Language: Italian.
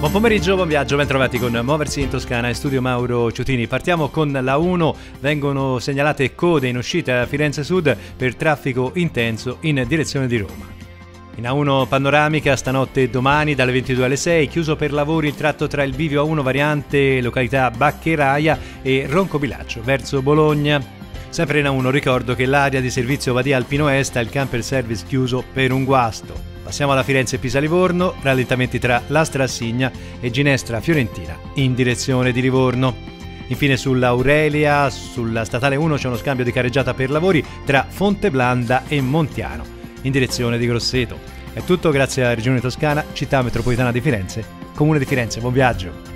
Buon pomeriggio, buon viaggio, ben trovati con Muoversi in Toscana e Studio Mauro Ciutini. Partiamo con la 1, vengono segnalate code in uscita a Firenze Sud per traffico intenso in direzione di Roma. In A1 panoramica stanotte e domani dalle 22 alle 6, chiuso per lavori il tratto tra il Bivio A1 variante località Baccheraia e Roncobilaccio verso Bologna. Sempre in A1 ricordo che l'area di servizio Vadia Alpino Est ha il camper service chiuso per un guasto. Passiamo alla Firenze-Pisa-Livorno, rallentamenti tra Lastra Assigna e Ginestra-Fiorentina in direzione di Livorno. Infine sull'Aurelia, sulla statale 1 c'è uno scambio di carreggiata per lavori tra Fonteblanda e Montiano, in direzione di Grosseto. È tutto grazie alla Regione Toscana, città metropolitana di Firenze, Comune di Firenze. Buon viaggio!